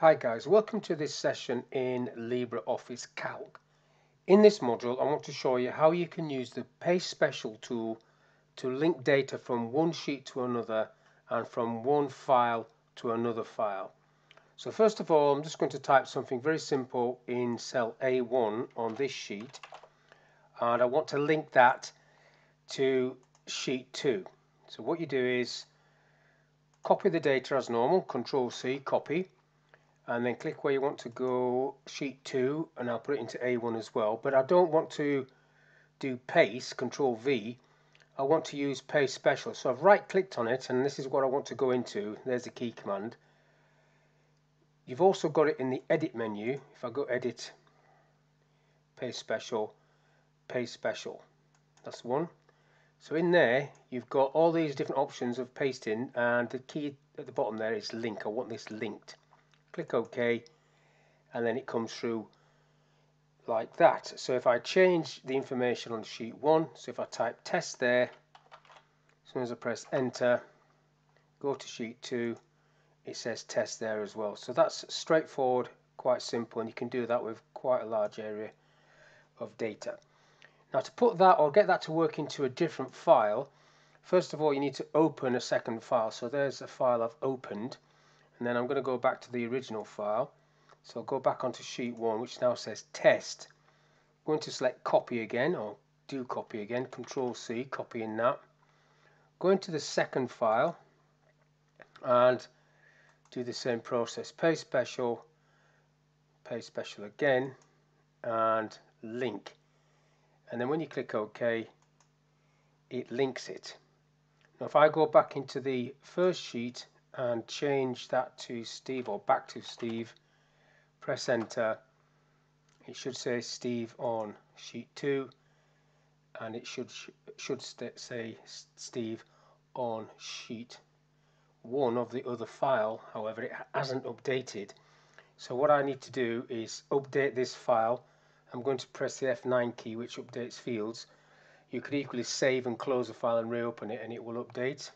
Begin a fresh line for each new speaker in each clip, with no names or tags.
Hi guys, welcome to this session in LibreOffice Calc. In this module I want to show you how you can use the Paste Special tool to link data from one sheet to another and from one file to another file. So first of all I'm just going to type something very simple in cell A1 on this sheet and I want to link that to sheet 2. So what you do is copy the data as normal, Control C, copy and then click where you want to go sheet 2 and I'll put it into A1 as well. But I don't want to do paste control V. I want to use paste special. So I've right clicked on it and this is what I want to go into. There's the key command. You've also got it in the edit menu. If I go edit paste special paste special. That's one. So in there you've got all these different options of pasting and the key at the bottom there is link. I want this linked click OK and then it comes through like that. So if I change the information on sheet 1 so if I type test there as soon as I press enter go to sheet 2 it says test there as well. So that's straightforward quite simple and you can do that with quite a large area of data. Now to put that or get that to work into a different file first of all you need to open a second file. So there's a file I've opened and then I'm going to go back to the original file. So I'll go back onto sheet 1 which now says test. I'm going to select copy again or do copy again control C copying that. Go into the second file and do the same process. Paste special paste special again and link. And then when you click OK it links it. Now if I go back into the first sheet and change that to Steve or back to Steve. Press enter. It should say Steve on sheet 2 and it should should say Steve on sheet 1 of the other file. However it hasn't updated. So what I need to do is update this file. I'm going to press the F9 key which updates fields. You could equally save and close the file and reopen it and it will update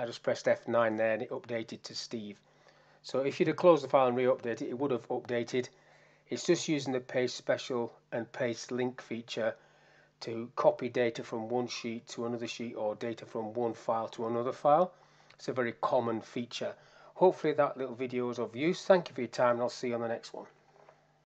I just pressed F9 there and it updated to Steve. So if you'd have closed the file and re-updated it, it would have updated. It's just using the paste special and paste link feature to copy data from one sheet to another sheet or data from one file to another file. It's a very common feature. Hopefully that little video is of use. Thank you for your time and I'll see you on the next one.